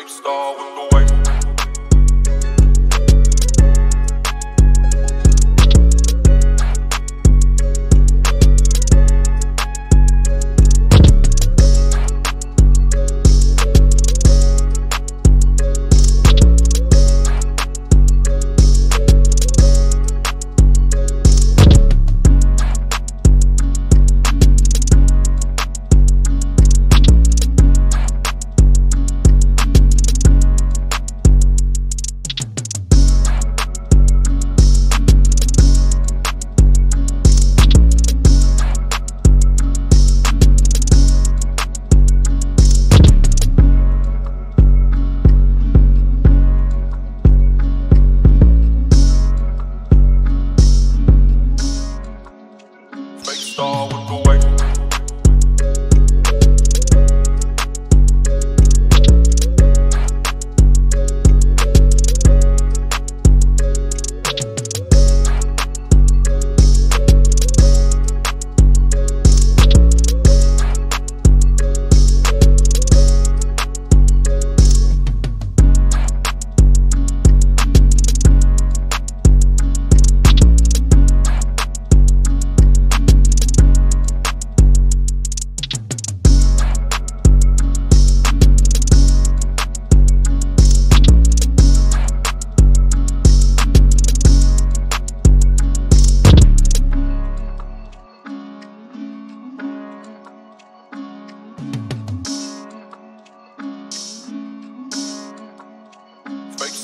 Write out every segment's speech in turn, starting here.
fake star with the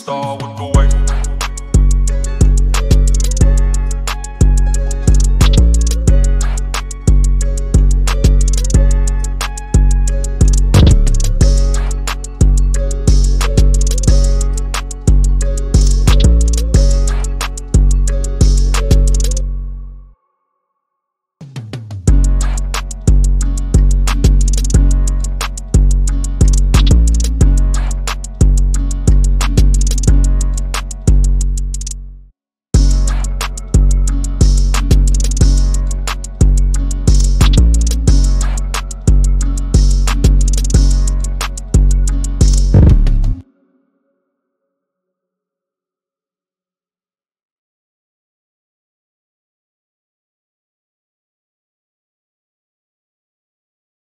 star would go